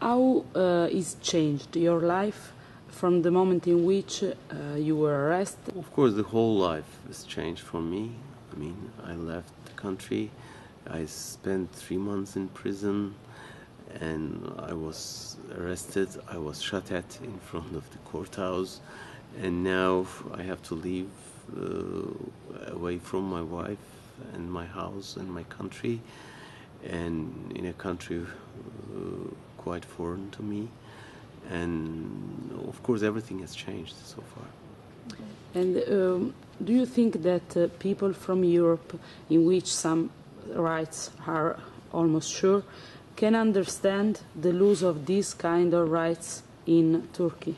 how uh, is changed your life from the moment in which uh, you were arrested? Of course, the whole life has changed for me. I mean, I left the country. I spent three months in prison, and I was arrested. I was shot at in front of the courthouse, and now I have to leave uh, away from my wife and my house and my country, and in a country uh, quite foreign to me. And of course, everything has changed so far. And um, do you think that uh, people from Europe, in which some rights are almost sure, can understand the loss of these kind of rights in Turkey?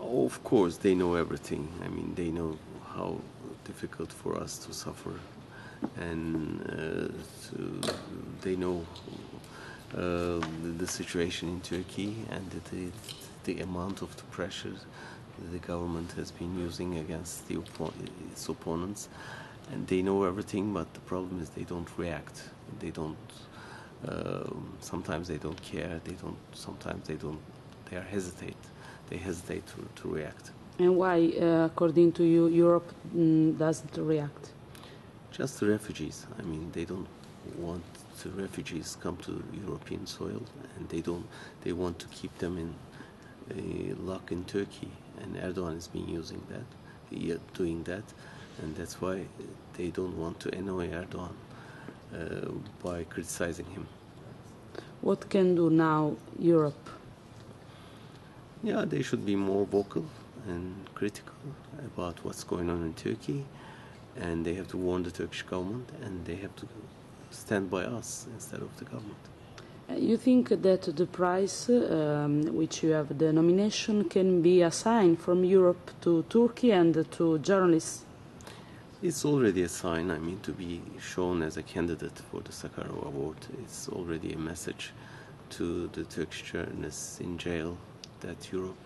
Of course, they know everything. I mean, they know how difficult for us to suffer, and uh, to, they know uh, the, the situation in Turkey and the, the amount of the pressure the government has been using against the oppo- its opponents, and they know everything. But the problem is they don't react. They don't. um sometimes they don't care. They don't. Sometimes they don't. They are hesitate. They hesitate to, to react. And why, uh, according to you, Europe mm, doesn't react? Just the refugees. I mean, they don't want the refugees come to European soil, and they don't. They want to keep them in uh, lock in Turkey, and Erdogan has been using that, he, doing that, and that's why they don't want to annoy Erdogan uh, by criticizing him. What can do now Europe? Yeah, they should be more vocal and critical about what's going on in Turkey, and they have to warn the Turkish government, and they have to stand by us instead of the government. Uh, You think that the prize, um, which you have the nomination, can be a sign from Europe to Turkey and to journalists? It's already a sign, I mean, to be shown as a candidate for the Sakharov Award. It's already a message to the Turkish journalists in jail that Europe,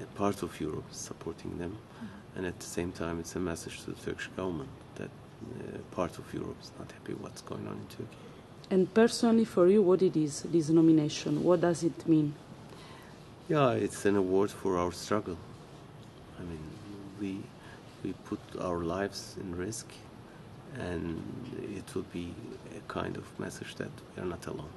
a part of Europe, is supporting them. And at the same time, it's a message to the Turkish government that uh, Uh, part of Europe is not happy what's going on in Turkey. And personally, for you, what it is, this nomination? What does it mean? Yeah, it's an award for our struggle. I mean, we we put our lives in risk, and it will be a kind of message that we are not alone.